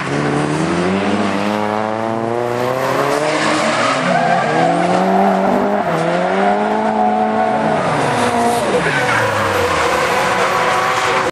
Bye.